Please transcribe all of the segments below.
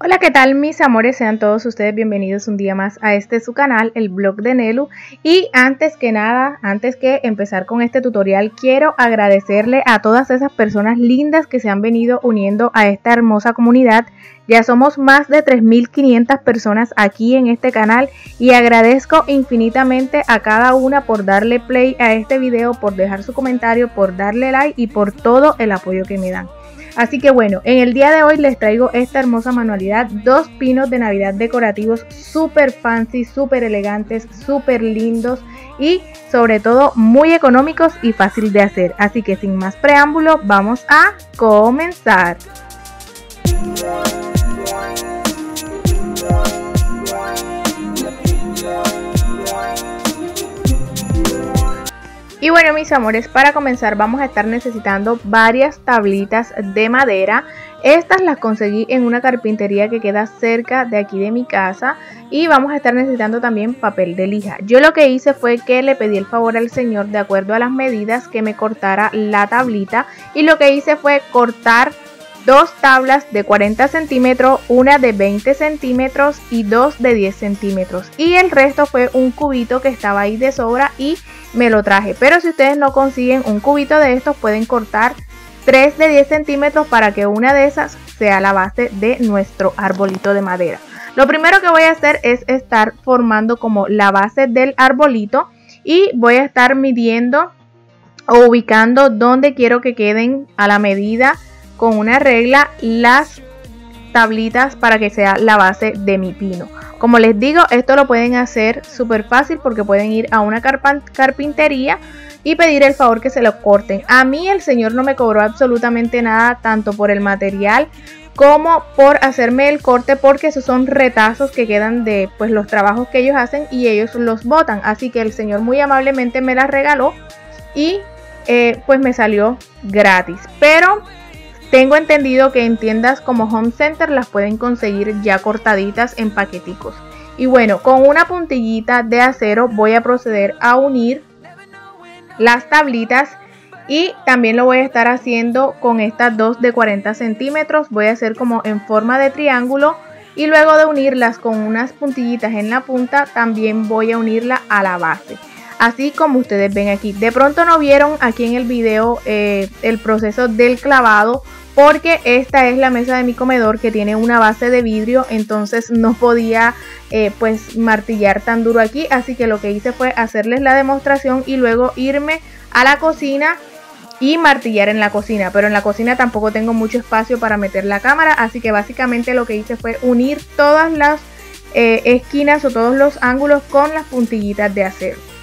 Hola, ¿qué tal mis amores? Sean todos ustedes bienvenidos un día más a este su canal, el blog de Nelu. Y antes que nada, antes que empezar con este tutorial, quiero agradecerle a todas esas personas lindas que se han venido uniendo a esta hermosa comunidad. Ya somos más de 3.500 personas aquí en este canal y agradezco infinitamente a cada una por darle play a este video, por dejar su comentario, por darle like y por todo el apoyo que me dan. Así que bueno, en el día de hoy les traigo esta hermosa manualidad, dos pinos de navidad decorativos súper fancy, súper elegantes, súper lindos y sobre todo muy económicos y fácil de hacer. Así que sin más preámbulo, vamos a comenzar. Bueno mis amores, para comenzar vamos a estar necesitando varias tablitas de madera. Estas las conseguí en una carpintería que queda cerca de aquí de mi casa y vamos a estar necesitando también papel de lija. Yo lo que hice fue que le pedí el favor al señor de acuerdo a las medidas que me cortara la tablita y lo que hice fue cortar dos tablas de 40 centímetros, una de 20 centímetros y dos de 10 centímetros. Y el resto fue un cubito que estaba ahí de sobra y me lo traje. Pero si ustedes no consiguen un cubito de estos, pueden cortar 3 de 10 centímetros para que una de esas sea la base de nuestro arbolito de madera. Lo primero que voy a hacer es estar formando como la base del arbolito y voy a estar midiendo o ubicando donde quiero que queden a la medida con una regla las tablitas para que sea la base de mi pino. Como les digo, esto lo pueden hacer súper fácil porque pueden ir a una carpintería y pedir el favor que se lo corten. A mí el señor no me cobró absolutamente nada, tanto por el material como por hacerme el corte porque esos son retazos que quedan de pues los trabajos que ellos hacen y ellos los botan. Así que el señor muy amablemente me las regaló y eh, pues me salió gratis. Pero tengo entendido que en tiendas como Home Center las pueden conseguir ya cortaditas en paqueticos. Y bueno, con una puntillita de acero voy a proceder a unir las tablitas y también lo voy a estar haciendo con estas dos de 40 centímetros. Voy a hacer como en forma de triángulo y luego de unirlas con unas puntillitas en la punta también voy a unirla a la base. Así como ustedes ven aquí. De pronto no vieron aquí en el video eh, el proceso del clavado porque esta es la mesa de mi comedor que tiene una base de vidrio entonces no podía eh, pues martillar tan duro aquí. Así que lo que hice fue hacerles la demostración y luego irme a la cocina y martillar en la cocina. Pero en la cocina tampoco tengo mucho espacio para meter la cámara así que básicamente lo que hice fue unir todas las eh, esquinas o todos los ángulos con las puntillitas de acero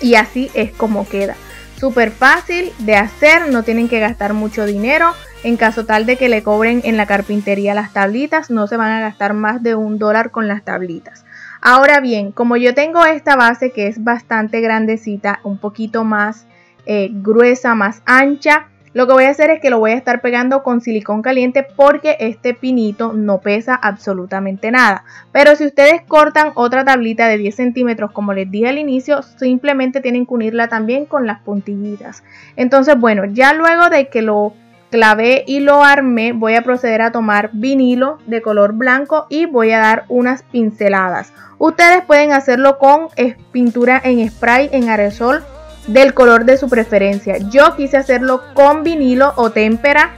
y así es como queda súper fácil de hacer no tienen que gastar mucho dinero en caso tal de que le cobren en la carpintería las tablitas, no se van a gastar más de un dólar con las tablitas. Ahora bien, como yo tengo esta base que es bastante grandecita, un poquito más eh, gruesa, más ancha, lo que voy a hacer es que lo voy a estar pegando con silicón caliente porque este pinito no pesa absolutamente nada. Pero si ustedes cortan otra tablita de 10 centímetros como les dije al inicio, simplemente tienen que unirla también con las puntillitas. Entonces bueno, ya luego de que lo clavé y lo armé, voy a proceder a tomar vinilo de color blanco y voy a dar unas pinceladas. Ustedes pueden hacerlo con pintura en spray, en aerosol, del color de su preferencia. Yo quise hacerlo con vinilo o témpera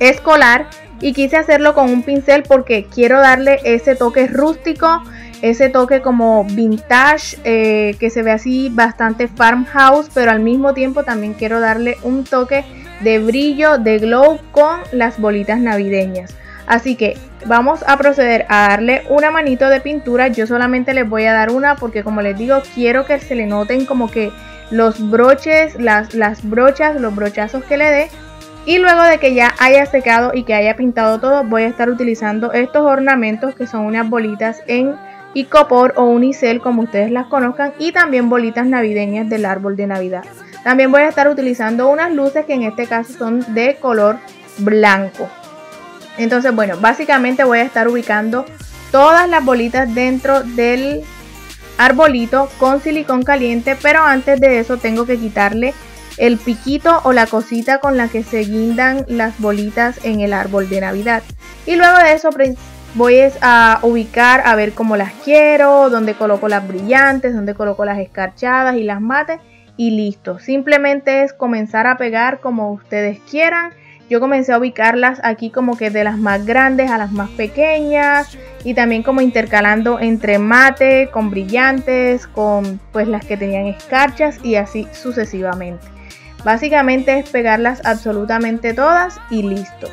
escolar y quise hacerlo con un pincel porque quiero darle ese toque rústico, ese toque como vintage, eh, que se ve así bastante farmhouse, pero al mismo tiempo también quiero darle un toque de brillo, de glow con las bolitas navideñas. Así que vamos a proceder a darle una manito de pintura. Yo solamente les voy a dar una porque como les digo, quiero que se le noten como que los broches, las, las brochas, los brochazos que le dé. Y luego de que ya haya secado y que haya pintado todo, voy a estar utilizando estos ornamentos que son unas bolitas en icopor o unicel como ustedes las conozcan y también bolitas navideñas del árbol de navidad. También voy a estar utilizando unas luces que en este caso son de color blanco. Entonces, bueno, básicamente voy a estar ubicando todas las bolitas dentro del arbolito con silicón caliente, pero antes de eso tengo que quitarle el piquito o la cosita con la que se guindan las bolitas en el árbol de Navidad. Y luego de eso voy a ubicar a ver cómo las quiero, dónde coloco las brillantes, dónde coloco las escarchadas y las mates y listo. Simplemente es comenzar a pegar como ustedes quieran. Yo comencé a ubicarlas aquí como que de las más grandes a las más pequeñas y también como intercalando entre mate con brillantes, con pues las que tenían escarchas y así sucesivamente. Básicamente es pegarlas absolutamente todas y listo.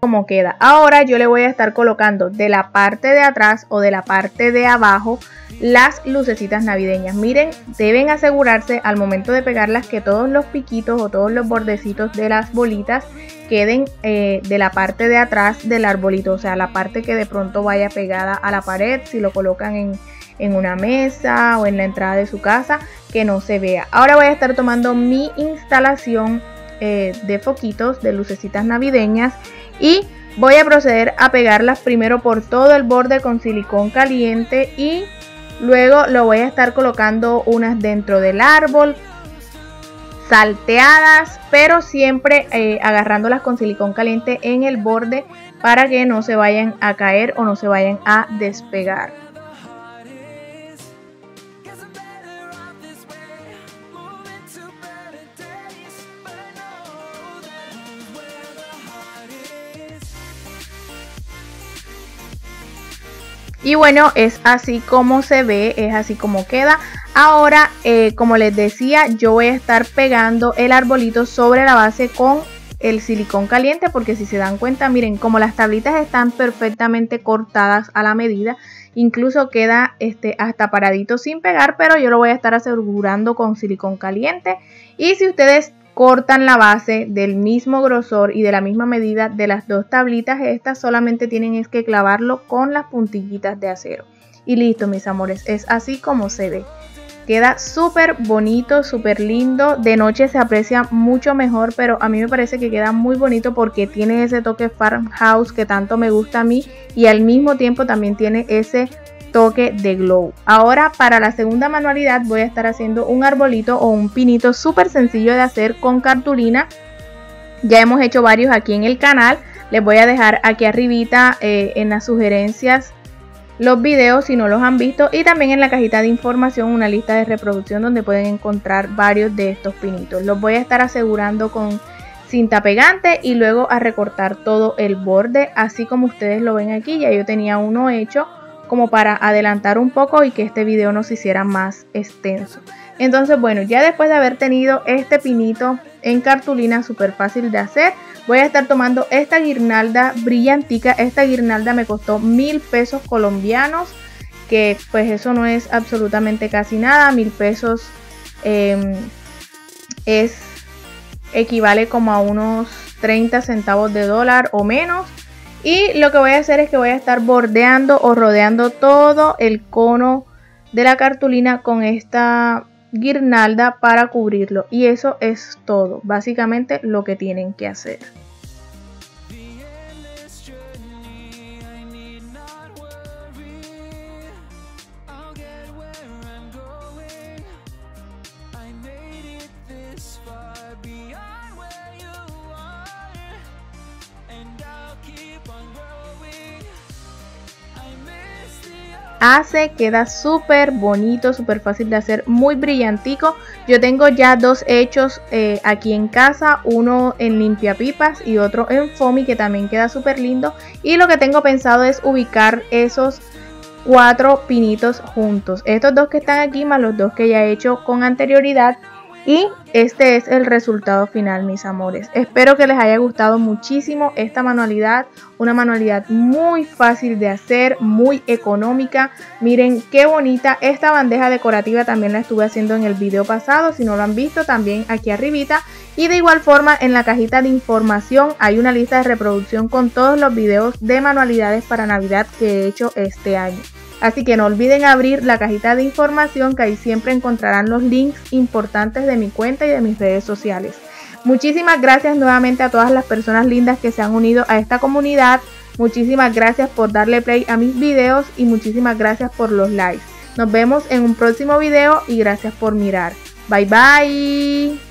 Como queda. Ahora yo le voy a estar colocando de la parte de atrás o de la parte de abajo las lucecitas navideñas. Miren, deben asegurarse al momento de pegarlas que todos los piquitos o todos los bordecitos de las bolitas queden eh, de la parte de atrás del arbolito, o sea, la parte que de pronto vaya pegada a la pared, si lo colocan en, una mesa o en la entrada de su casa, que no se vea. Ahora voy a estar tomando mi instalación eh, de foquitos, de lucecitas navideñas y voy a proceder a pegarlas primero por todo el borde con silicón caliente y luego lo voy a estar colocando unas dentro del árbol salteadas pero siempre eh, agarrándolas con silicón caliente en el borde para que no se vayan a caer o no se vayan a despegar Y bueno, es así como se ve, es así como queda. Ahora, eh, como les decía, yo voy a estar pegando el arbolito sobre la base con el silicón caliente porque si se dan cuenta, miren, como las tablitas están perfectamente cortadas a la medida, incluso queda este, hasta paradito sin pegar, pero yo lo voy a estar asegurando con silicón caliente. Y si ustedes cortan la base del mismo grosor y de la misma medida de las dos tablitas. Estas solamente tienen es que clavarlo con las puntillitas de acero. Y listo, mis amores, es así como se ve. Queda súper bonito, súper lindo. De noche se aprecia mucho mejor, pero a mí me parece que queda muy bonito porque tiene ese toque farmhouse que tanto me gusta a mí y al mismo tiempo también tiene ese toque de glow. Ahora para la segunda manualidad voy a estar haciendo un arbolito o un pinito súper sencillo de hacer con cartulina. Ya hemos hecho varios aquí en el canal. Les voy a dejar aquí arribita eh, en las sugerencias los videos si no los han visto y también en la cajita de información una lista de reproducción donde pueden encontrar varios de estos pinitos. Los voy a estar asegurando con cinta pegante y luego a recortar todo el borde así como ustedes lo ven aquí. Ya yo tenía uno hecho como para adelantar un poco y que este video nos hiciera más extenso. Entonces, bueno, ya después de haber tenido este pinito en cartulina súper fácil de hacer, voy a estar tomando esta guirnalda brillantica. Esta guirnalda me costó mil pesos colombianos, que pues eso no es absolutamente casi nada. Mil pesos em, es equivale como a unos 30 centavos de dólar o menos. Y lo que voy a hacer es que voy a estar bordeando o rodeando todo el cono de la cartulina con esta guirnalda para cubrirlo. Y eso es todo, básicamente lo que tienen que hacer. Hace, queda súper bonito, súper fácil de hacer, muy brillantico. Yo tengo ya dos hechos eh, aquí en casa, uno en limpia pipas y otro en foamy que también queda súper lindo. Y lo que tengo pensado es ubicar esos cuatro pinitos juntos. Estos dos que están aquí más los dos que ya he hecho con anterioridad y este es el resultado final, mis amores. Espero que les haya gustado muchísimo esta manualidad. Una manualidad muy fácil de hacer, muy económica. Miren qué bonita. Esta bandeja decorativa también la estuve haciendo en el video pasado. Si no lo han visto, también aquí arribita. Y de igual forma, en la cajita de información hay una lista de reproducción con todos los videos de manualidades para Navidad que he hecho este año. Así que no olviden abrir la cajita de información que ahí siempre encontrarán los links importantes de mi cuenta y de mis redes sociales. Muchísimas gracias nuevamente a todas las personas lindas que se han unido a esta comunidad. Muchísimas gracias por darle play a mis videos y muchísimas gracias por los likes. Nos vemos en un próximo video y gracias por mirar. Bye bye.